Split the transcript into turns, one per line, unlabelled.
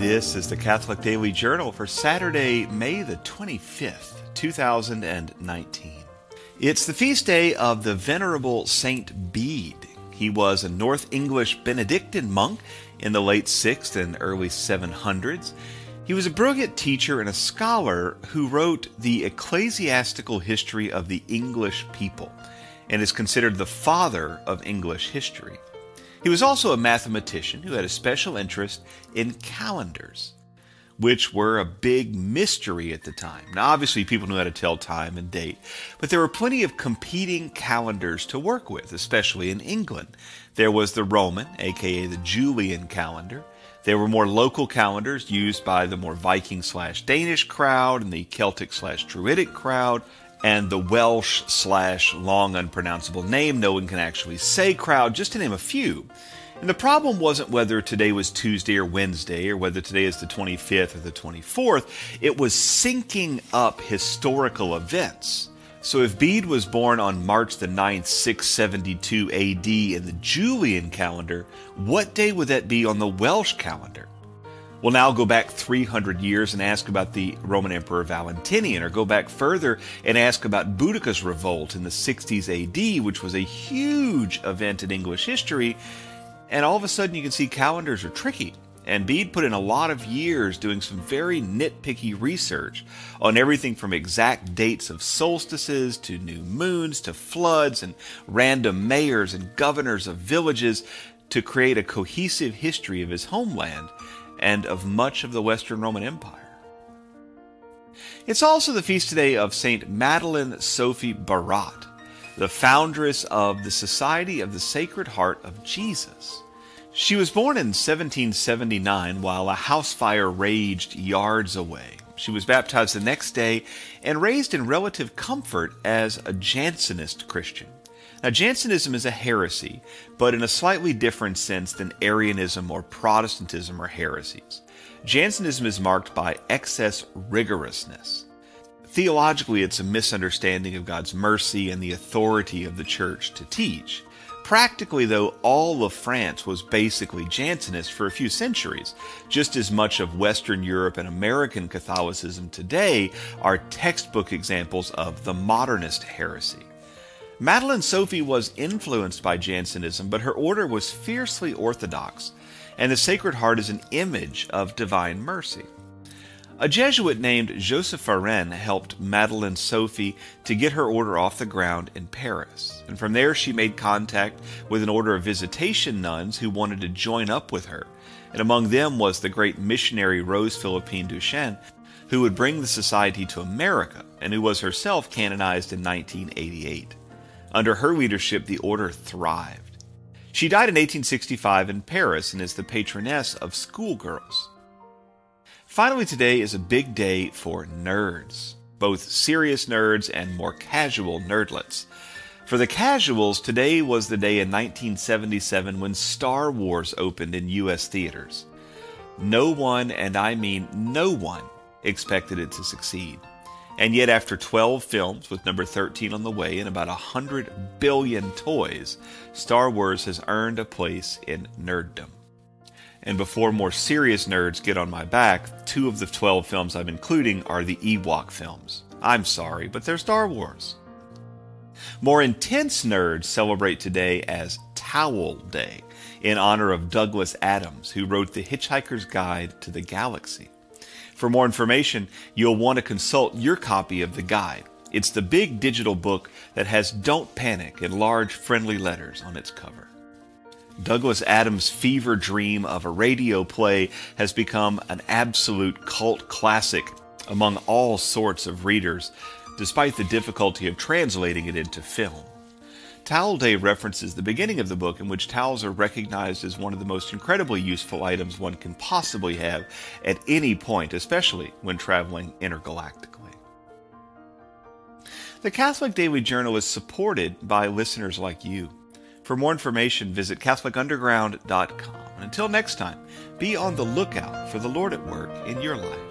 This is the Catholic Daily Journal for Saturday, May the 25th, 2019. It's the feast day of the Venerable Saint Bede. He was a North English Benedictine monk in the late 6th and early 700s. He was a brilliant teacher and a scholar who wrote the ecclesiastical history of the English people and is considered the father of English history. He was also a mathematician who had a special interest in calendars, which were a big mystery at the time. Now, obviously, people knew how to tell time and date, but there were plenty of competing calendars to work with, especially in England. There was the Roman, aka the Julian calendar. There were more local calendars used by the more Viking slash Danish crowd and the Celtic slash Druidic crowd and the Welsh slash long unpronounceable name no one can actually say crowd, just to name a few. And the problem wasn't whether today was Tuesday or Wednesday, or whether today is the 25th or the 24th. It was syncing up historical events. So if Bede was born on March the 9th, 672 AD in the Julian calendar, what day would that be on the Welsh calendar? We'll now go back 300 years and ask about the Roman Emperor Valentinian, or go back further and ask about Boudicca's revolt in the 60s AD, which was a huge event in English history. And all of a sudden, you can see calendars are tricky. And Bede put in a lot of years doing some very nitpicky research on everything from exact dates of solstices to new moons to floods and random mayors and governors of villages to create a cohesive history of his homeland and of much of the Western Roman Empire. It's also the feast today of St. Madeleine Sophie Barat, the foundress of the Society of the Sacred Heart of Jesus. She was born in 1779 while a house fire raged yards away. She was baptized the next day and raised in relative comfort as a Jansenist Christian. Now, Jansenism is a heresy, but in a slightly different sense than Arianism or Protestantism are heresies. Jansenism is marked by excess rigorousness. Theologically, it's a misunderstanding of God's mercy and the authority of the church to teach. Practically, though, all of France was basically Jansenist for a few centuries. Just as much of Western Europe and American Catholicism today are textbook examples of the modernist heresy. Madeleine Sophie was influenced by Jansenism, but her order was fiercely orthodox, and the Sacred Heart is an image of divine mercy. A Jesuit named Joseph Varin helped Madeleine Sophie to get her order off the ground in Paris, and from there she made contact with an order of visitation nuns who wanted to join up with her, and among them was the great missionary Rose Philippine Duchesne, who would bring the society to America and who was herself canonized in 1988. Under her leadership, the order thrived. She died in 1865 in Paris and is the patroness of schoolgirls. Finally, today is a big day for nerds, both serious nerds and more casual nerdlets. For the casuals, today was the day in 1977 when Star Wars opened in U.S. theaters. No one, and I mean no one, expected it to succeed. And yet, after 12 films, with number 13 on the way and about 100 billion toys, Star Wars has earned a place in nerddom. And before more serious nerds get on my back, two of the 12 films I'm including are the Ewok films. I'm sorry, but they're Star Wars. More intense nerds celebrate today as Towel Day in honor of Douglas Adams, who wrote The Hitchhiker's Guide to the Galaxy. For more information, you'll want to consult your copy of the guide. It's the big digital book that has Don't Panic in large friendly letters on its cover. Douglas Adams' fever dream of a radio play has become an absolute cult classic among all sorts of readers, despite the difficulty of translating it into film. Towel Day references the beginning of the book in which towels are recognized as one of the most incredibly useful items one can possibly have at any point, especially when traveling intergalactically. The Catholic Daily Journal is supported by listeners like you. For more information, visit CatholicUnderground.com. And until next time, be on the lookout for the Lord at work in your life.